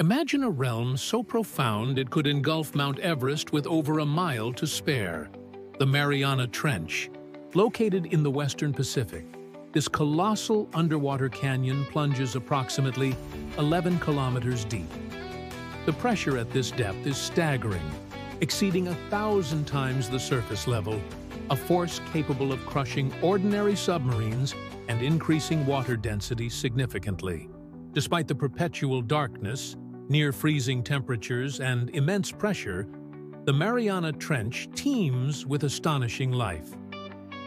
Imagine a realm so profound it could engulf Mount Everest with over a mile to spare. The Mariana Trench. Located in the western Pacific, this colossal underwater canyon plunges approximately 11 kilometers deep. The pressure at this depth is staggering, exceeding a thousand times the surface level, a force capable of crushing ordinary submarines and increasing water density significantly. Despite the perpetual darkness, near freezing temperatures, and immense pressure, the Mariana Trench teems with astonishing life.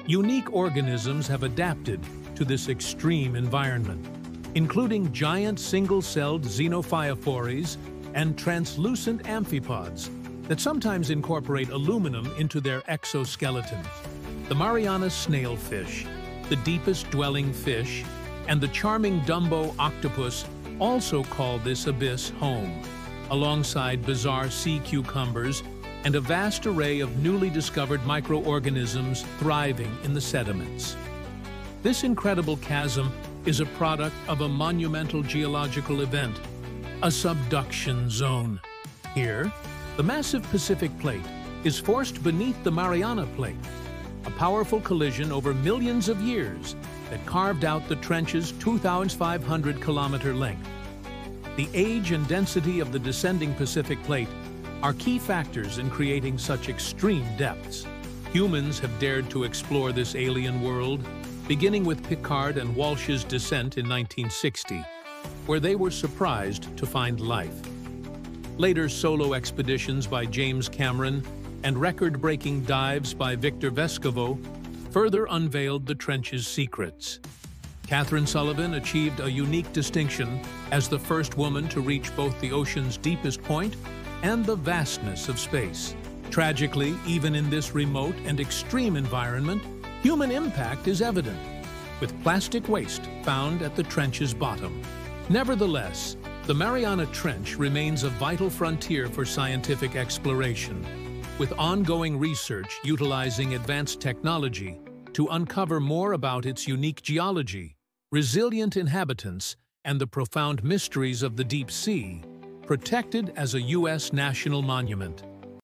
Unique organisms have adapted to this extreme environment, including giant single-celled xenophyophores and translucent amphipods that sometimes incorporate aluminum into their exoskeleton. The Mariana snailfish, the deepest dwelling fish, and the charming Dumbo octopus also call this abyss home, alongside bizarre sea cucumbers and a vast array of newly discovered microorganisms thriving in the sediments. This incredible chasm is a product of a monumental geological event, a subduction zone. Here, the massive Pacific Plate is forced beneath the Mariana Plate, a powerful collision over millions of years that carved out the trench's 2,500 kilometer length. The age and density of the descending Pacific Plate are key factors in creating such extreme depths. Humans have dared to explore this alien world, beginning with Piccard and Walsh's descent in 1960, where they were surprised to find life. Later solo expeditions by James Cameron and record-breaking dives by Victor Vescovo further unveiled the trench's secrets. Kathryn Sullivan achieved a unique distinction as the first woman to reach both the ocean's deepest point and the vastness of space. Tragically, even in this remote and extreme environment, human impact is evident, with plastic waste found at the trench's bottom. Nevertheless, the Mariana Trench remains a vital frontier for scientific exploration, with ongoing research utilizing advanced technology to uncover more about its unique geology, resilient inhabitants, and the profound mysteries of the deep sea, protected as a U.S. national monument.